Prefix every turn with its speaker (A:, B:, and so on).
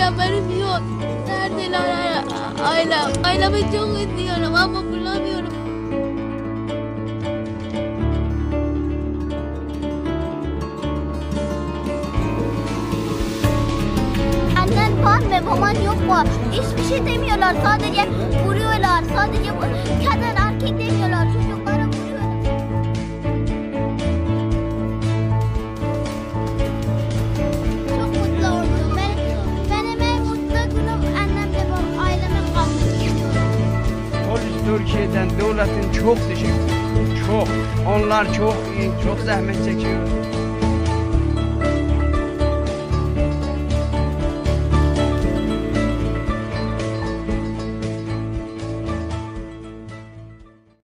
A: haberim yok. Neredeler ailem? Ailemi çok istiyorum ama bulamıyorum.
B: Annen var mı baban yok mu? Hiçbir şey demiyorlar sadece vuruyorlar. Sadece bu
C: Türkiyədən, dövlətin çox təşəkkür, çox. Onlar çox, çox zəhmət çəkir.